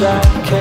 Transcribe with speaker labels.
Speaker 1: I can